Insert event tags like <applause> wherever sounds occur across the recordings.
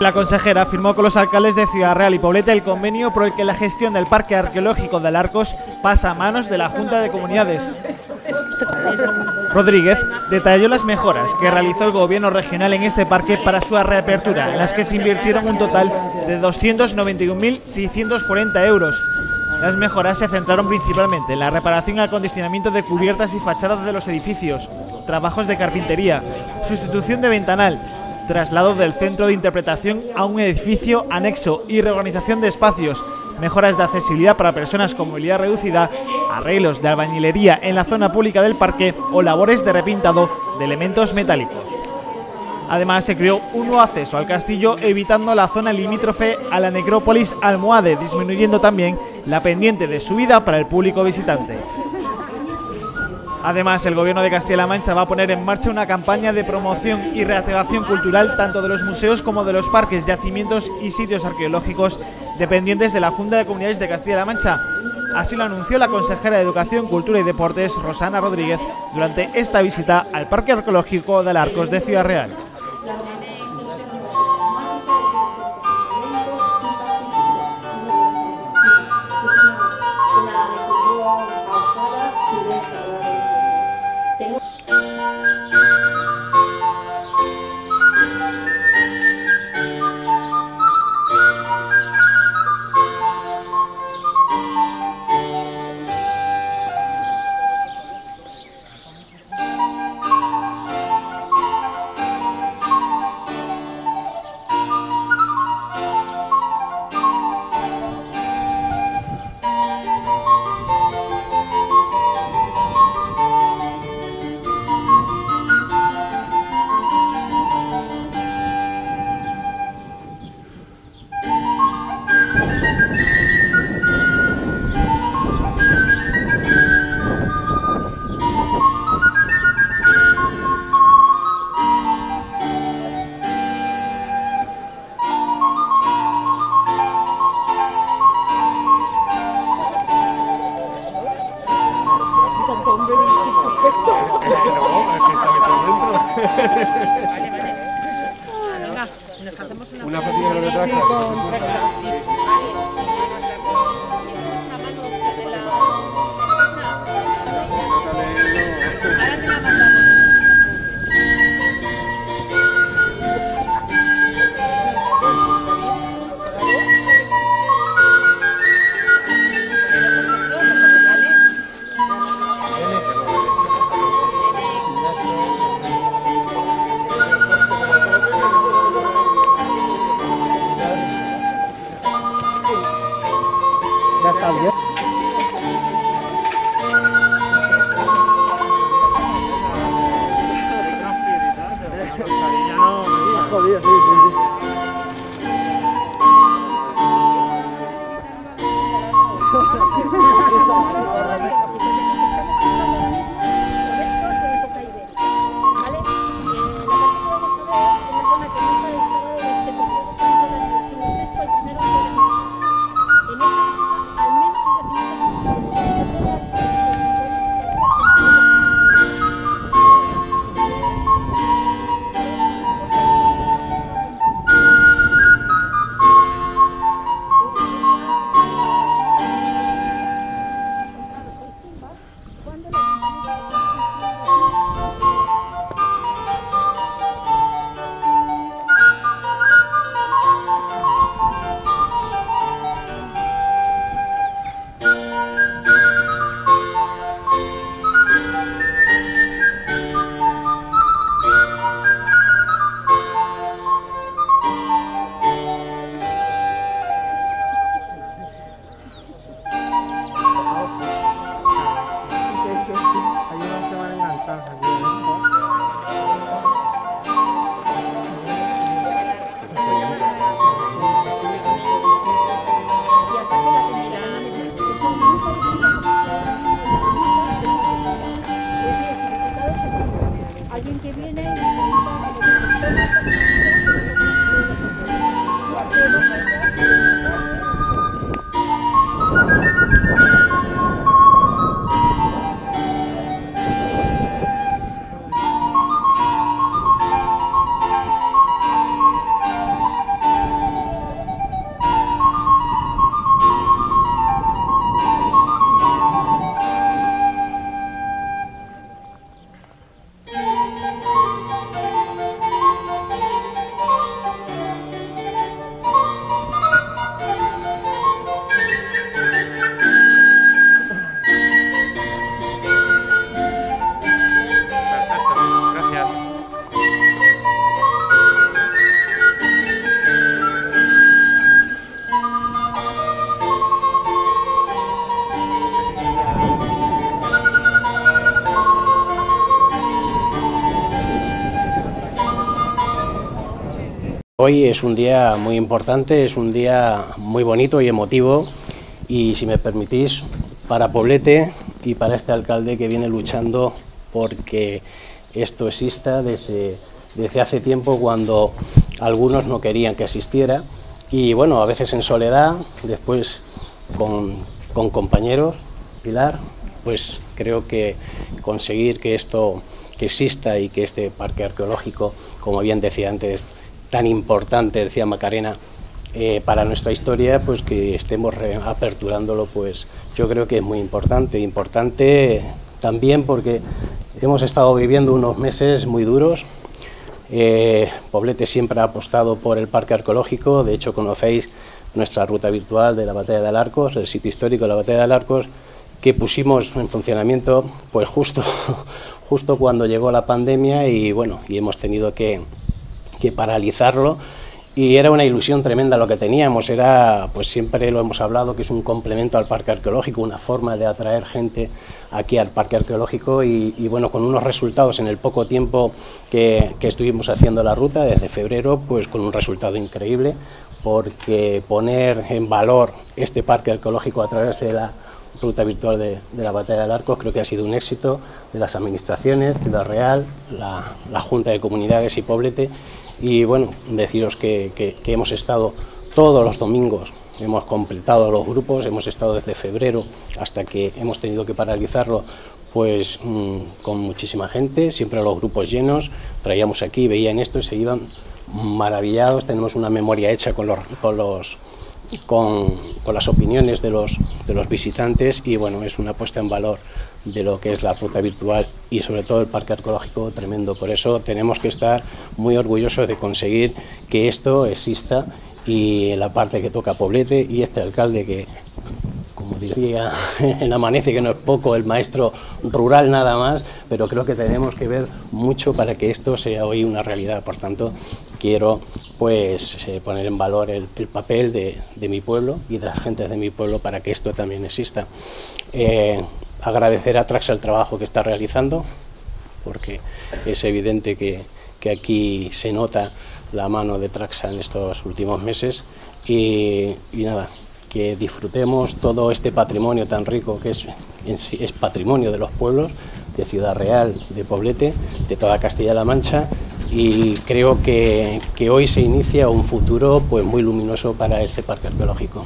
La consejera firmó con los alcaldes de Ciudad Real y Poblete el convenio por el que la gestión del Parque Arqueológico de Alarcos pasa a manos de la Junta de Comunidades. Rodríguez detalló las mejoras que realizó el gobierno regional en este parque para su reapertura, en las que se invirtieron un total de 291.640 euros. Las mejoras se centraron principalmente en la reparación y acondicionamiento de cubiertas y fachadas de los edificios, trabajos de carpintería, sustitución de ventanal, traslado del centro de interpretación a un edificio anexo y reorganización de espacios, mejoras de accesibilidad para personas con movilidad reducida, arreglos de albañilería en la zona pública del parque o labores de repintado de elementos metálicos. Además, se creó un nuevo acceso al castillo, evitando la zona limítrofe a la necrópolis Almohade, disminuyendo también la pendiente de subida para el público visitante. Además, el Gobierno de Castilla-La Mancha va a poner en marcha una campaña de promoción y reactivación cultural tanto de los museos como de los parques, yacimientos y sitios arqueológicos dependientes de la Junta de Comunidades de Castilla-La Mancha. Así lo anunció la consejera de Educación, Cultura y Deportes, Rosana Rodríguez, durante esta visita al Parque Arqueológico del Arcos de Ciudad Real. Hoy es un día muy importante, es un día muy bonito y emotivo. Y si me permitís, para Poblete y para este alcalde que viene luchando porque esto exista desde, desde hace tiempo cuando algunos no querían que existiera. Y bueno, a veces en soledad, después con, con compañeros, Pilar, pues creo que conseguir que esto que exista y que este parque arqueológico, como bien decía antes, tan importante, decía Macarena, eh, para nuestra historia, pues que estemos aperturándolo, pues yo creo que es muy importante. Importante también porque hemos estado viviendo unos meses muy duros. Eh, Poblete siempre ha apostado por el parque arqueológico, de hecho conocéis nuestra ruta virtual de la Batalla de Alarcos, el sitio histórico de la Batalla de Alarcos, que pusimos en funcionamiento pues justo, <laughs> justo cuando llegó la pandemia y bueno, y hemos tenido que, que paralizarlo y era una ilusión tremenda lo que teníamos, era, pues siempre lo hemos hablado, que es un complemento al parque arqueológico, una forma de atraer gente aquí al parque arqueológico y, bueno, con unos resultados en el poco tiempo que, que, estuvimos haciendo la ruta, desde febrero, pues con un resultado increíble, porque poner en valor este parque arqueológico a través de la ruta virtual de, de la Batalla del Arcos creo que ha sido un éxito de las administraciones, Ciudad Real, la, la Junta de Comunidades y Poblete, y bueno, deciros que, que, hemos estado todos los domingos, hemos completado los grupos, hemos estado desde febrero hasta que hemos tenido que paralizarlo, pues mmm, con muchísima gente, siempre los grupos llenos, traíamos aquí, veían esto y se iban maravillados, tenemos una memoria hecha con los, con los con, con, las opiniones de los, de los visitantes y bueno, es una puesta en valor de lo que es la ruta virtual y sobre todo el parque arqueológico tremendo. Por eso tenemos que estar muy orgullosos de conseguir que esto exista y la parte que toca Poblete y este alcalde que, como diría <laughs> en Amanece, que no es poco, el maestro rural nada más, pero creo que tenemos que ver mucho para que esto sea hoy una realidad. Por tanto, quiero pues eh, poner en valor el, el papel de, de, mi pueblo y de las gentes de mi pueblo para que esto también exista. Eh, agradecer a Traxa el trabajo que está realizando, porque es evidente que, que, aquí se nota la mano de Traxa en estos últimos meses y, y, nada, que disfrutemos todo este patrimonio tan rico que es, es patrimonio de los pueblos, de Ciudad Real, de Poblete, de toda Castilla-La Mancha y creo que, que, hoy se inicia un futuro pues muy luminoso para este parque arqueológico.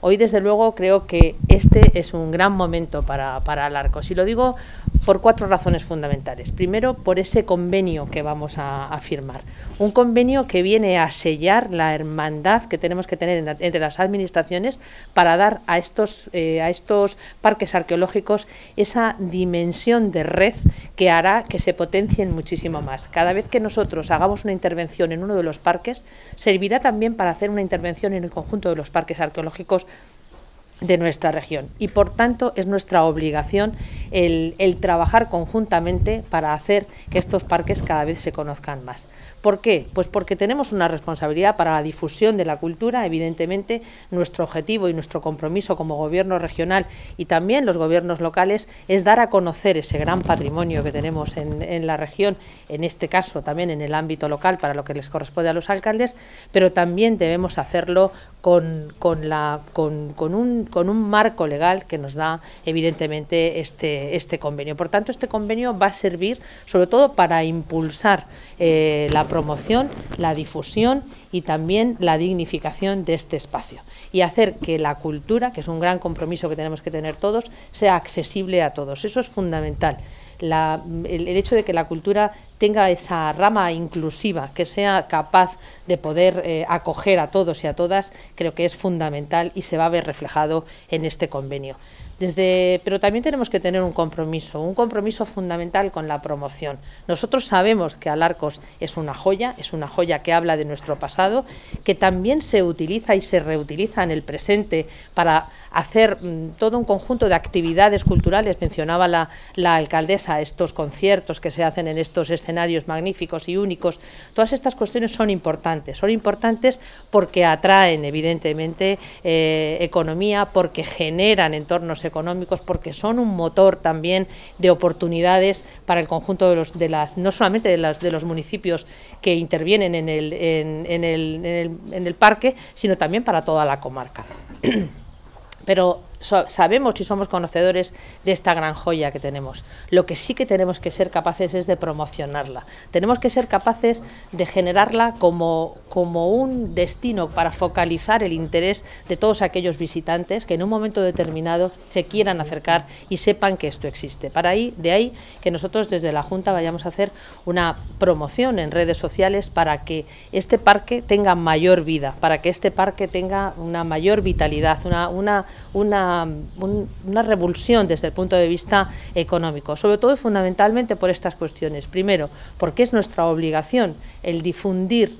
Hoy, desde luego, creo que este es un gran momento para, para Alarcos. Y lo digo por cuatro razones fundamentales. Primero, por ese convenio que vamos a, firmar. Un convenio que viene a sellar la hermandad que tenemos que tener en, entre las administraciones para dar a estos, eh, a estos parques arqueológicos esa dimensión de red que hará que se potencien muchísimo más. Cada vez que nosotros hagamos una intervención en uno de los parques, servirá también para hacer una intervención en el conjunto de los parques arqueológicos de nuestra región y por tanto es nuestra obligación el, trabajar conjuntamente para hacer que estos parques cada vez se conozcan más. ¿Por qué? Pues porque tenemos una responsabilidad para la difusión de la cultura, evidentemente nuestro objetivo y nuestro compromiso como gobierno regional y también los gobiernos locales es dar a conocer ese gran patrimonio que tenemos en, la región, en este caso también en el ámbito local para lo que les corresponde a los alcaldes, pero también debemos hacerlo con un marco legal que nos da evidentemente este, este convenio. Por tanto, este convenio va a servir sobre todo para impulsar eh, la promoción, la difusión y también la dignificación de este espacio y hacer que la cultura, que es un gran compromiso que tenemos que tener todos, sea accesible a todos. Eso es fundamental. El, hecho de que la cultura tenga esa rama inclusiva, que sea capaz de poder eh, acoger a todos y a todas, creo que es fundamental y se va a ver reflejado en este convenio. Pero también tenemos que tener un compromiso, un compromiso fundamental con la promoción. Nosotros sabemos que Alarcos es una joya, es una joya que habla de nuestro pasado, que también se utiliza y se reutiliza en el presente para hacer mmm, todo un conjunto de actividades culturales. Mencionaba la, alcaldesa estos conciertos que se hacen en estos escenarios escenarios magníficos y únicos. Todas estas cuestiones son importantes, son importantes porque atraen evidentemente eh, economía, porque generan entornos económicos, porque son un motor también de oportunidades para el conjunto de los, de las, no solamente de, las, de los municipios que intervienen en el, en, el, en el parque, sino también para toda la comarca. <clears throat> Pero sabemos y somos conocedores de esta gran joya que tenemos. Lo que sí que tenemos que ser capaces es de promocionarla. Tenemos que ser capaces de generarla como, como un destino para focalizar el interés de todos aquellos visitantes que en un momento determinado se quieran acercar y sepan que esto existe. Para ahí, de ahí que nosotros desde la Junta vayamos a hacer una promoción en redes sociales para que este parque tenga mayor vida, para que este parque tenga una mayor vitalidad, una, una, una una, revulsión desde el punto de vista económico, sobre todo y fundamentalmente por estas cuestiones. Primero, porque es nuestra obligación el difundir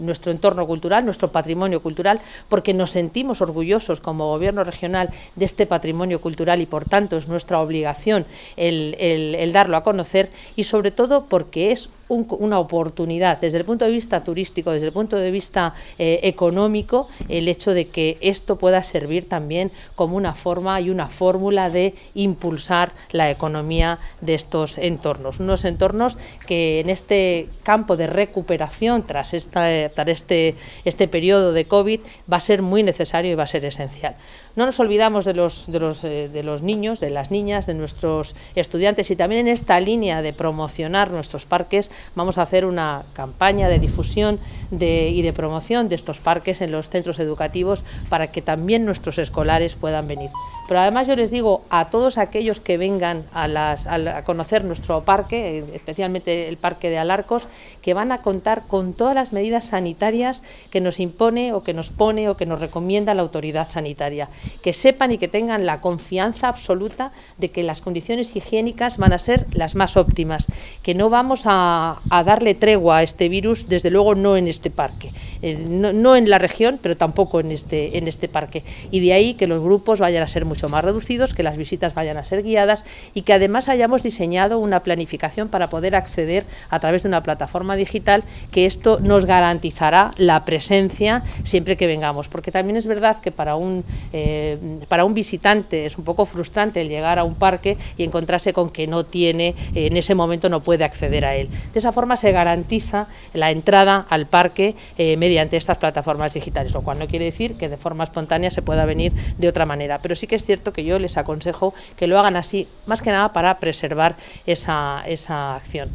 nuestro entorno cultural, nuestro patrimonio cultural, porque nos sentimos orgullosos como gobierno regional de este patrimonio cultural y por tanto es nuestra obligación el darlo a conocer y sobre todo porque es una oportunidad desde el punto de vista turístico, desde el punto de vista eh, económico, el hecho de que esto pueda servir también como una forma y una fórmula de impulsar la economía de estos entornos. Unos entornos que en este campo de recuperación tras, tras este, este periodo de COVID va a ser muy necesario y va a ser esencial. No nos olvidamos de los, de los, eh, de los niños, de las niñas, de nuestros estudiantes y también en esta línea de promocionar nuestros parques vamos a hacer una campaña de difusión y de promoción de estos parques en los centros educativos para que también nuestros escolares puedan venir. Pero además yo les digo a todos aquellos que vengan a, conocer nuestro parque, especialmente el Parque de Alarcos, que van a contar con todas las medidas sanitarias que nos impone o que nos pone o que nos recomienda la autoridad sanitaria. Que sepan y que tengan la confianza absoluta de que las condiciones higiénicas van a ser las más óptimas, que no vamos a, darle tregua a este virus, desde luego no en este parque, eh, no, en la región, pero tampoco en este, en este parque. Y de ahí que los grupos vayan a ser mucho más reducidos, que las visitas vayan a ser guiadas y que además hayamos diseñado una planificación para poder acceder a través de una plataforma digital que esto nos garantizará la presencia siempre que vengamos. Porque también es verdad que para un, eh, para un visitante es un poco frustrante el llegar a un parque y encontrarse con que no tiene, en ese momento no puede acceder a él. De esa forma se garantiza la entrada al parque eh, mediante estas plataformas digitales, lo cual no quiere decir que de forma espontánea se pueda venir de otra manera. Pero sí que es cierto que yo les aconsejo que lo hagan así, más que nada para preservar esa, esa acción.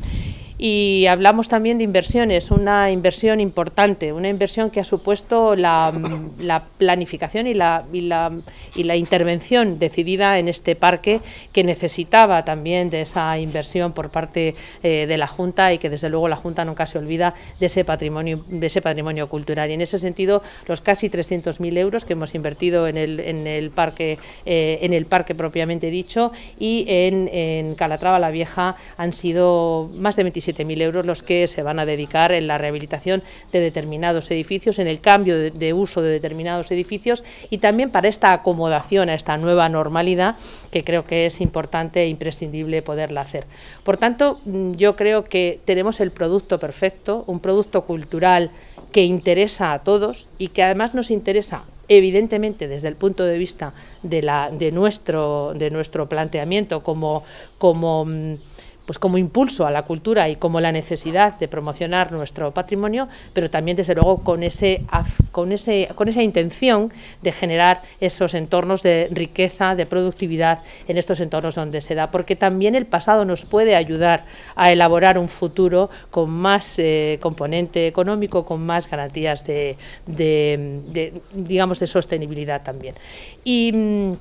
Y hablamos también de inversiones, una inversión importante, una inversión que ha supuesto la, planificación y la, y, la, y la, intervención decidida en este parque que necesitaba también de esa inversión por parte eh, de la Junta y que desde luego la Junta nunca se olvida de ese patrimonio, de ese patrimonio cultural. Y en ese sentido, los casi 300.000 euros que hemos invertido en el, en el, parque, eh, en el parque propiamente dicho y en, en Calatrava la Vieja han sido más de 27 mil euros los que se van a dedicar en la rehabilitación de determinados edificios, en el cambio de, uso de determinados edificios y también para esta acomodación a esta nueva normalidad que creo que es importante e imprescindible poderla hacer. Por tanto, mm, yo creo que tenemos el producto perfecto, un producto cultural que interesa a todos y que además nos interesa evidentemente desde el punto de vista de, la, de, nuestro, de nuestro planteamiento como, como mm, pues como impulso a la cultura y como la necesidad de promocionar nuestro patrimonio, pero también desde luego con ese con ese con esa intención de generar esos entornos de riqueza, de productividad en estos entornos donde se da, porque también el pasado nos puede ayudar a elaborar un futuro con más eh, componente económico, con más garantías de, digamos de sostenibilidad también. Mm,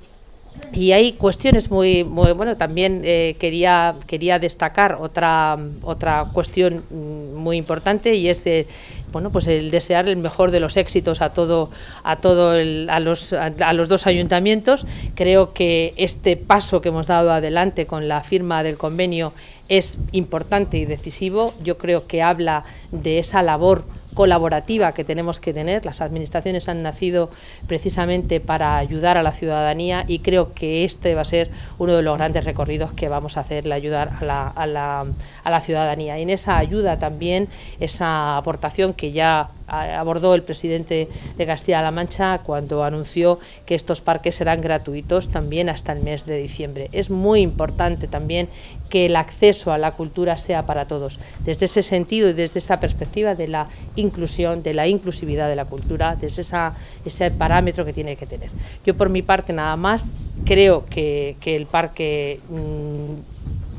y hay cuestiones muy, muy bueno, también eh, quería, quería destacar otra, otra cuestión mm, muy importante y es de, bueno, pues el desear el mejor de los éxitos a todo, a todo a, los, a, los dos ayuntamientos. Creo que este paso que hemos dado adelante con la firma del convenio es importante y decisivo. Yo creo que habla de esa labor colaborativa que tenemos que tener. Las administraciones han nacido precisamente para ayudar a la ciudadanía y creo que este va a ser uno de los grandes recorridos que vamos a hacer, el ayudar a la, a la, a la ciudadanía. Y en esa ayuda también, esa aportación que ya abordó el presidente de Castilla-La Mancha cuando anunció que estos parques serán gratuitos también hasta el mes de diciembre. Es muy importante también que el acceso a la cultura sea para todos. Desde ese sentido y desde esa perspectiva de la inclusión, de la inclusividad de la cultura, desde esa, ese parámetro que tiene que tener. Yo por mi parte nada más creo que, que el parque mmm,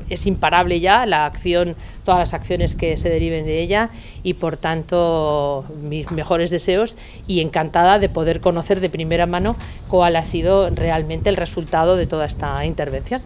es imparable ya la acción, todas las acciones que se deriven de ella y por tanto mis mejores deseos y encantada de poder conocer de primera mano cuál ha sido realmente el resultado de toda esta intervención.